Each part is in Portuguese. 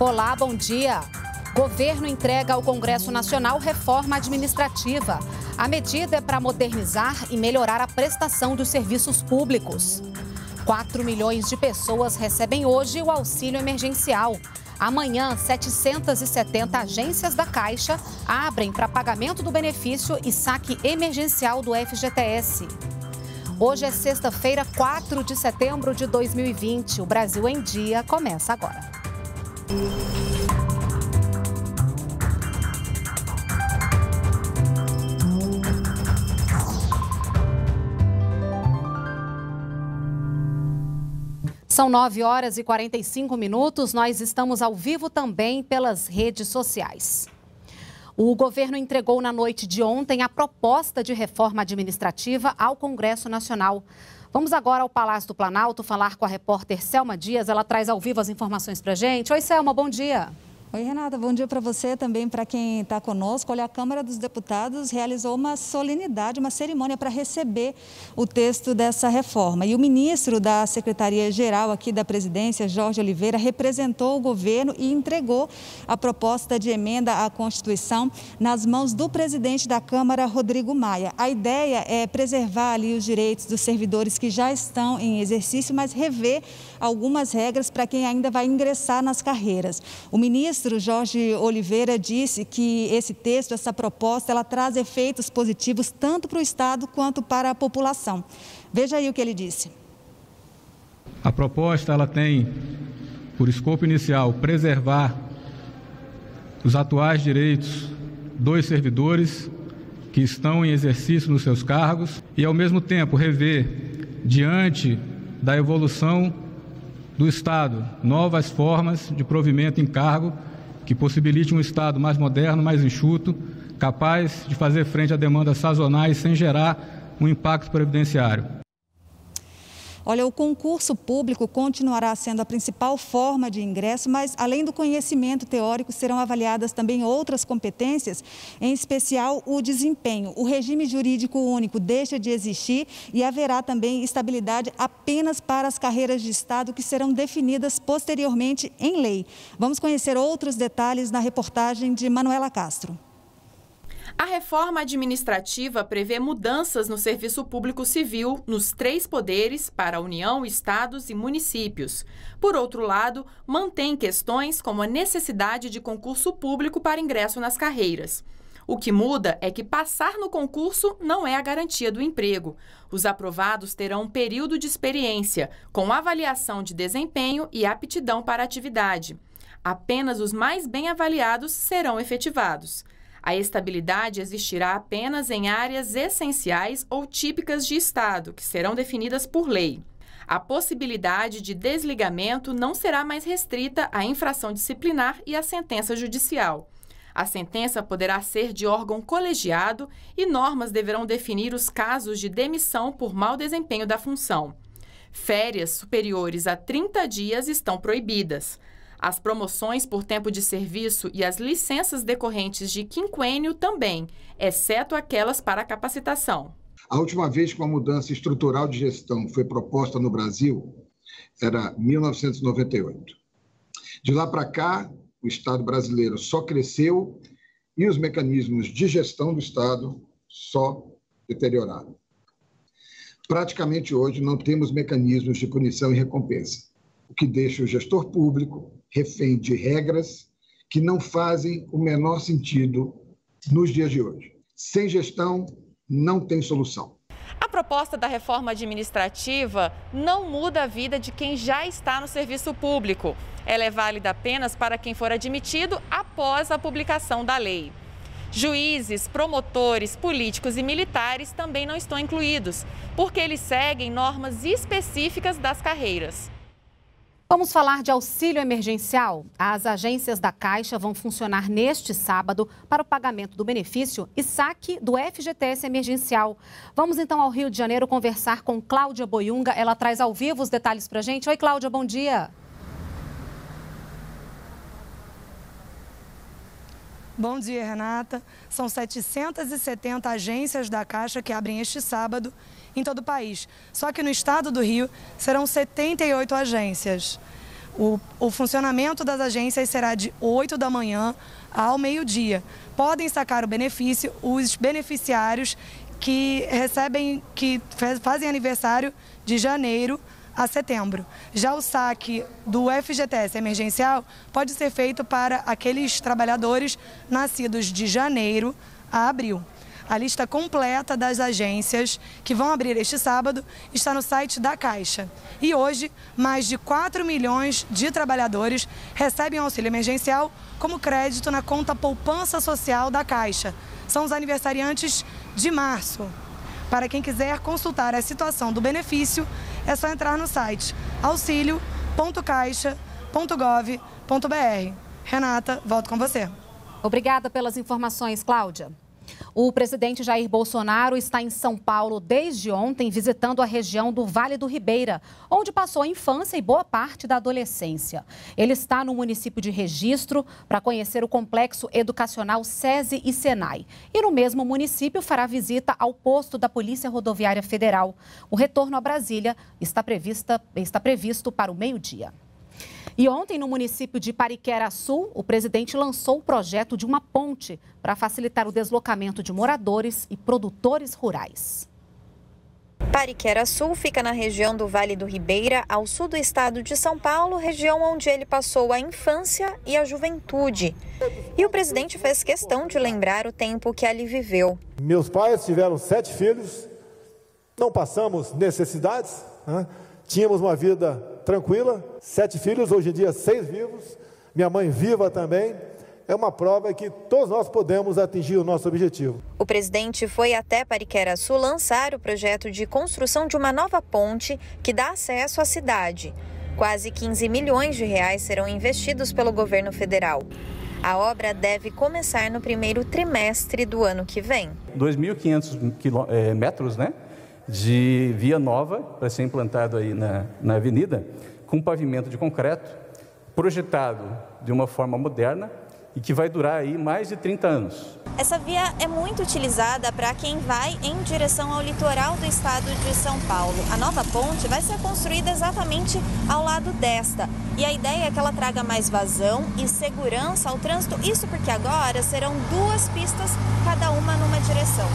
Olá, bom dia. Governo entrega ao Congresso Nacional reforma administrativa. A medida é para modernizar e melhorar a prestação dos serviços públicos. 4 milhões de pessoas recebem hoje o auxílio emergencial. Amanhã, 770 agências da Caixa abrem para pagamento do benefício e saque emergencial do FGTS. Hoje é sexta-feira, 4 de setembro de 2020. O Brasil em Dia começa agora. São 9 horas e 45 minutos. Nós estamos ao vivo também pelas redes sociais. O governo entregou na noite de ontem a proposta de reforma administrativa ao Congresso Nacional. Vamos agora ao Palácio do Planalto falar com a repórter Selma Dias. Ela traz ao vivo as informações para gente. Oi, Selma, bom dia. Oi, Renata, bom dia para você também, para quem está conosco. Olha, a Câmara dos Deputados realizou uma solenidade, uma cerimônia para receber o texto dessa reforma. E o ministro da Secretaria-Geral aqui da Presidência, Jorge Oliveira, representou o governo e entregou a proposta de emenda à Constituição nas mãos do presidente da Câmara, Rodrigo Maia. A ideia é preservar ali os direitos dos servidores que já estão em exercício, mas rever algumas regras para quem ainda vai ingressar nas carreiras. O ministro ministro Jorge Oliveira disse que esse texto, essa proposta, ela traz efeitos positivos tanto para o Estado quanto para a população. Veja aí o que ele disse. A proposta ela tem por escopo inicial preservar os atuais direitos dos servidores que estão em exercício nos seus cargos e, ao mesmo tempo, rever, diante da evolução do Estado, novas formas de provimento em cargo que possibilite um Estado mais moderno, mais enxuto, capaz de fazer frente a demandas sazonais sem gerar um impacto previdenciário. Olha, o concurso público continuará sendo a principal forma de ingresso, mas além do conhecimento teórico, serão avaliadas também outras competências, em especial o desempenho. O regime jurídico único deixa de existir e haverá também estabilidade apenas para as carreiras de Estado que serão definidas posteriormente em lei. Vamos conhecer outros detalhes na reportagem de Manuela Castro. A reforma administrativa prevê mudanças no serviço público civil nos três poderes para União, estados e municípios. Por outro lado, mantém questões como a necessidade de concurso público para ingresso nas carreiras. O que muda é que passar no concurso não é a garantia do emprego. Os aprovados terão um período de experiência, com avaliação de desempenho e aptidão para a atividade. Apenas os mais bem avaliados serão efetivados. A estabilidade existirá apenas em áreas essenciais ou típicas de Estado, que serão definidas por lei. A possibilidade de desligamento não será mais restrita à infração disciplinar e à sentença judicial. A sentença poderá ser de órgão colegiado e normas deverão definir os casos de demissão por mau desempenho da função. Férias superiores a 30 dias estão proibidas. As promoções por tempo de serviço e as licenças decorrentes de quinquênio também, exceto aquelas para capacitação. A última vez que uma mudança estrutural de gestão foi proposta no Brasil era 1998. De lá para cá, o Estado brasileiro só cresceu e os mecanismos de gestão do Estado só deterioraram. Praticamente hoje não temos mecanismos de punição e recompensa, o que deixa o gestor público refém de regras que não fazem o menor sentido nos dias de hoje. Sem gestão, não tem solução. A proposta da reforma administrativa não muda a vida de quem já está no serviço público. Ela é válida apenas para quem for admitido após a publicação da lei. Juízes, promotores, políticos e militares também não estão incluídos, porque eles seguem normas específicas das carreiras. Vamos falar de auxílio emergencial. As agências da Caixa vão funcionar neste sábado para o pagamento do benefício e saque do FGTS emergencial. Vamos então ao Rio de Janeiro conversar com Cláudia Boiunga. Ela traz ao vivo os detalhes para a gente. Oi, Cláudia, bom dia. Bom dia, Renata. São 770 agências da Caixa que abrem este sábado em todo o país. Só que no estado do Rio serão 78 agências. O, o funcionamento das agências será de 8 da manhã ao meio-dia. Podem sacar o benefício os beneficiários que recebem, que fazem aniversário de janeiro a setembro. Já o saque do FGTS emergencial pode ser feito para aqueles trabalhadores nascidos de janeiro a abril. A lista completa das agências que vão abrir este sábado está no site da Caixa. E hoje, mais de 4 milhões de trabalhadores recebem auxílio emergencial como crédito na conta Poupança Social da Caixa. São os aniversariantes de março. Para quem quiser consultar a situação do benefício, é só entrar no site auxilio.caixa.gov.br. Renata, volto com você. Obrigada pelas informações, Cláudia. O presidente Jair Bolsonaro está em São Paulo desde ontem, visitando a região do Vale do Ribeira, onde passou a infância e boa parte da adolescência. Ele está no município de Registro para conhecer o complexo educacional SESI e SENAI. E no mesmo município fará visita ao posto da Polícia Rodoviária Federal. O retorno a Brasília está, prevista, está previsto para o meio-dia. E ontem, no município de Pariquera-Sul, o presidente lançou o projeto de uma ponte para facilitar o deslocamento de moradores e produtores rurais. Pariquera Sul fica na região do Vale do Ribeira, ao sul do estado de São Paulo, região onde ele passou a infância e a juventude. E o presidente fez questão de lembrar o tempo que ali viveu. Meus pais tiveram sete filhos, não passamos necessidades, né? tínhamos uma vida tranquila, sete filhos, hoje em dia seis vivos, minha mãe viva também. É uma prova que todos nós podemos atingir o nosso objetivo. O presidente foi até Pariquera Sul lançar o projeto de construção de uma nova ponte que dá acesso à cidade. Quase 15 milhões de reais serão investidos pelo governo federal. A obra deve começar no primeiro trimestre do ano que vem. 2.500 eh, metros, né? De via nova para ser implantado aí na, na avenida, com pavimento de concreto, projetado de uma forma moderna e que vai durar aí mais de 30 anos. Essa via é muito utilizada para quem vai em direção ao litoral do estado de São Paulo. A nova ponte vai ser construída exatamente ao lado desta. E a ideia é que ela traga mais vazão e segurança ao trânsito. Isso porque agora serão duas pistas, cada uma numa direção.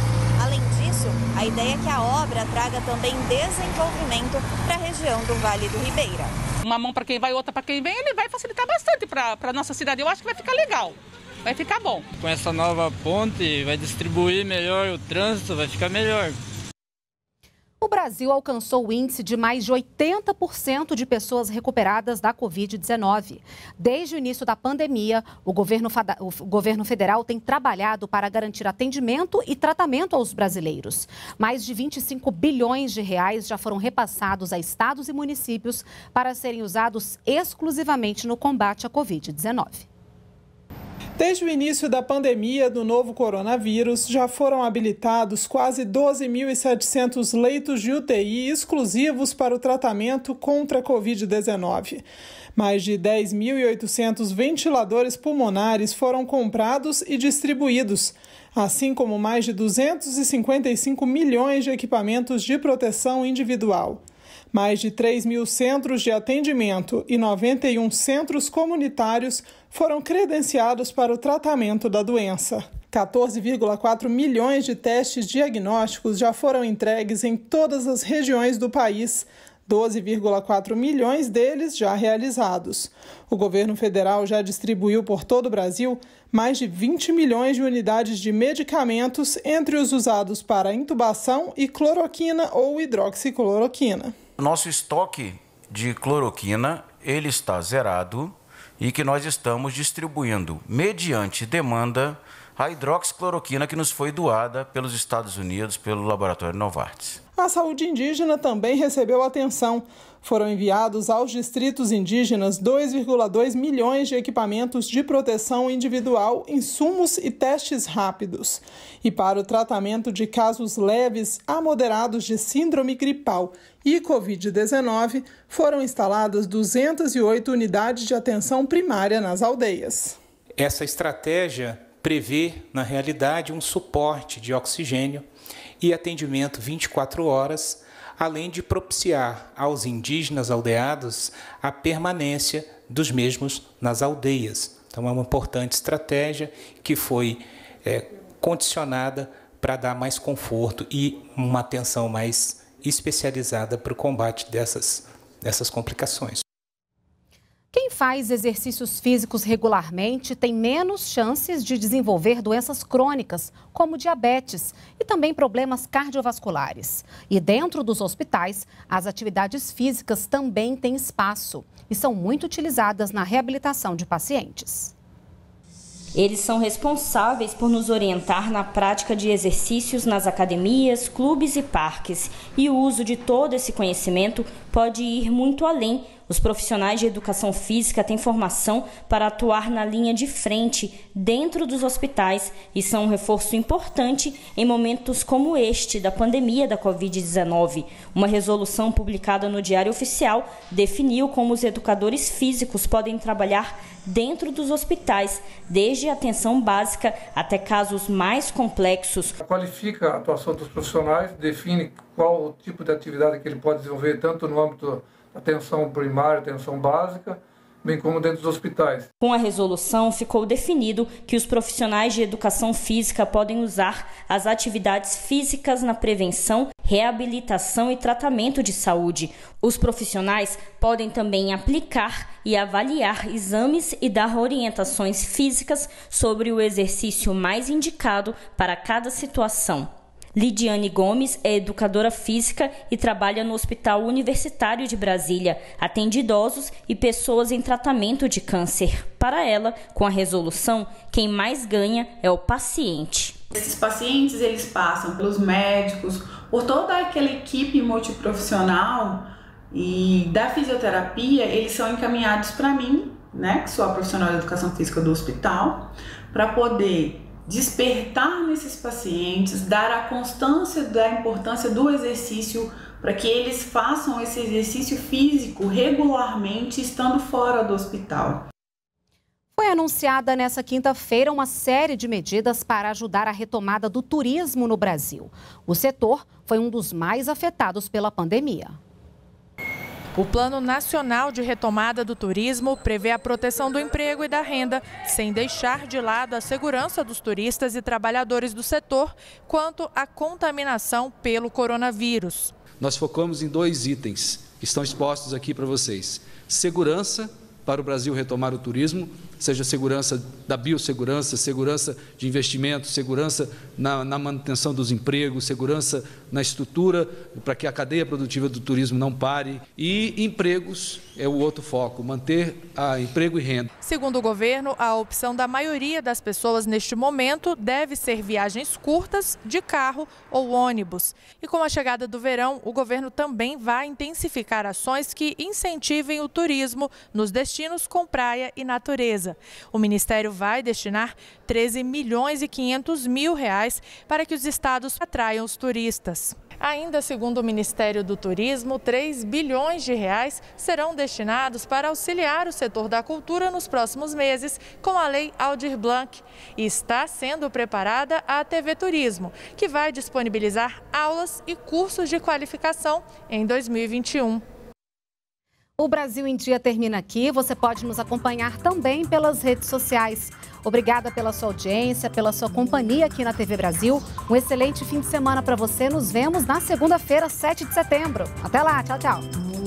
Além disso, a ideia é que a obra traga também desenvolvimento para a região do Vale do Ribeira. Uma mão para quem vai, outra para quem vem, ele vai facilitar bastante para a nossa cidade. Eu acho que vai ficar legal vai ficar bom. Com essa nova ponte, vai distribuir melhor o trânsito, vai ficar melhor. O Brasil alcançou o índice de mais de 80% de pessoas recuperadas da Covid-19. Desde o início da pandemia, o governo, o governo, federal tem trabalhado para garantir atendimento e tratamento aos brasileiros. Mais de 25 bilhões de reais já foram repassados a estados e municípios para serem usados exclusivamente no combate à Covid-19. Desde o início da pandemia do novo coronavírus, já foram habilitados quase 12.700 leitos de UTI exclusivos para o tratamento contra a Covid-19. Mais de 10.800 ventiladores pulmonares foram comprados e distribuídos, assim como mais de 255 milhões de equipamentos de proteção individual. Mais de 3 mil centros de atendimento e 91 centros comunitários foram credenciados para o tratamento da doença. 14,4 milhões de testes diagnósticos já foram entregues em todas as regiões do país, 12,4 milhões deles já realizados. O governo federal já distribuiu por todo o Brasil mais de 20 milhões de unidades de medicamentos, entre os usados para intubação e cloroquina ou hidroxicloroquina. Nosso estoque de cloroquina ele está zerado e que nós estamos distribuindo, mediante demanda, a hidroxicloroquina que nos foi doada pelos Estados Unidos pelo laboratório Novartis. A saúde indígena também recebeu atenção. Foram enviados aos distritos indígenas 2,2 milhões de equipamentos de proteção individual, insumos e testes rápidos. E para o tratamento de casos leves a moderados de síndrome gripal e Covid-19, foram instaladas 208 unidades de atenção primária nas aldeias. Essa estratégia prevê, na realidade, um suporte de oxigênio e atendimento 24 horas, além de propiciar aos indígenas aldeados a permanência dos mesmos nas aldeias. Então, é uma importante estratégia que foi é, condicionada para dar mais conforto e uma atenção mais especializada para o combate dessas, dessas complicações. Faz exercícios físicos regularmente tem menos chances de desenvolver doenças crônicas, como diabetes e também problemas cardiovasculares. E dentro dos hospitais, as atividades físicas também têm espaço e são muito utilizadas na reabilitação de pacientes. Eles são responsáveis por nos orientar na prática de exercícios nas academias, clubes e parques. E o uso de todo esse conhecimento pode ir muito além os profissionais de educação física têm formação para atuar na linha de frente dentro dos hospitais e são um reforço importante em momentos como este da pandemia da Covid-19. Uma resolução publicada no Diário Oficial definiu como os educadores físicos podem trabalhar dentro dos hospitais, desde atenção básica até casos mais complexos. Qualifica a atuação dos profissionais, define qual o tipo de atividade que ele pode desenvolver, tanto no âmbito atenção primária, atenção básica, bem como dentro dos hospitais. Com a resolução, ficou definido que os profissionais de educação física podem usar as atividades físicas na prevenção, reabilitação e tratamento de saúde. Os profissionais podem também aplicar e avaliar exames e dar orientações físicas sobre o exercício mais indicado para cada situação. Lidiane Gomes é educadora física e trabalha no Hospital Universitário de Brasília. Atende idosos e pessoas em tratamento de câncer. Para ela, com a resolução, quem mais ganha é o paciente. Esses pacientes eles passam pelos médicos, por toda aquela equipe multiprofissional e da fisioterapia, eles são encaminhados para mim, né, que sou a profissional de educação física do hospital, para poder despertar nesses pacientes, dar a constância da importância do exercício para que eles façam esse exercício físico regularmente estando fora do hospital. Foi anunciada nessa quinta-feira uma série de medidas para ajudar a retomada do turismo no Brasil. O setor foi um dos mais afetados pela pandemia. O Plano Nacional de Retomada do Turismo prevê a proteção do emprego e da renda, sem deixar de lado a segurança dos turistas e trabalhadores do setor quanto à contaminação pelo coronavírus. Nós focamos em dois itens que estão expostos aqui para vocês: segurança para o Brasil retomar o turismo seja segurança da biossegurança, segurança de investimento, segurança na, na, manutenção dos empregos, segurança na estrutura para que a cadeia produtiva do turismo não pare e empregos é o outro foco, manter a emprego e renda. Segundo o governo, a opção da maioria das pessoas neste momento deve ser viagens curtas de carro ou ônibus. E com a chegada do verão, o governo também vai intensificar ações que incentivem o turismo nos destinos com praia e natureza. O Ministério vai destinar 13 milhões e 500 mil reais para que os estados atraiam os turistas. Ainda segundo o Ministério do Turismo, 3 bilhões de reais serão destinados para auxiliar o setor da cultura nos próximos meses com a Lei Aldir Blanc. E está sendo preparada a TV Turismo, que vai disponibilizar aulas e cursos de qualificação em 2021. O Brasil em Dia termina aqui. Você pode nos acompanhar também pelas redes sociais. Obrigada pela sua audiência, pela sua companhia aqui na TV Brasil. Um excelente fim de semana para você. Nos vemos na segunda-feira, 7 de setembro. Até lá, tchau, tchau.